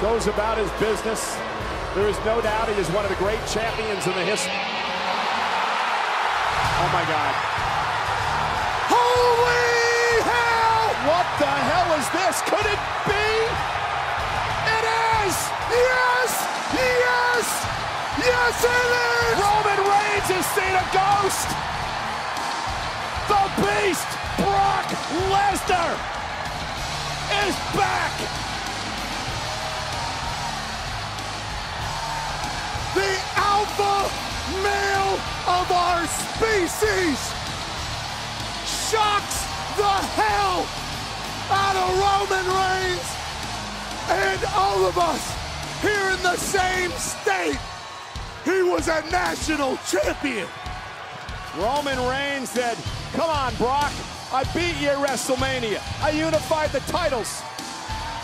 goes about his business. There is no doubt he is one of the great champions in the history. Oh my God. Holy hell! What the hell is this? Could it be? It is! Yes! Yes! Yes, it is! Roman Reigns has seen a ghost! The Beast, species shocks the hell out of Roman Reigns and all of us here in the same state. He was a national champion. Roman Reigns said, Come on, Brock. I beat you at WrestleMania. I unified the titles.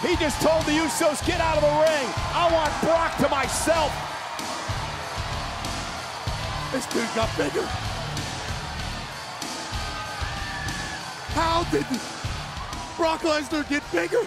He just told the Usos, Get out of the ring. I want Brock to myself. This dude got bigger. How did Brock Lesnar get bigger?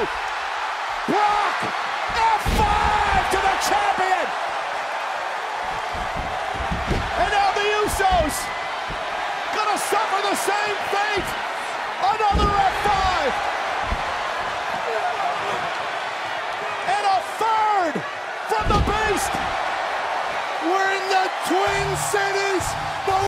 Oh! Brock! F5 to the champion! And now the Usos gonna suffer the same fate! Another F5! And a third from the Beast! We're in the Twin Cities